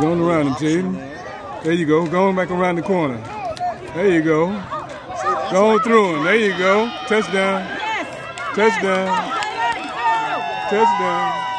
Going around him, Jaiden. There you go. Going back around the corner. There you go. Going through him. There you go. Touchdown. Touchdown. Touchdown.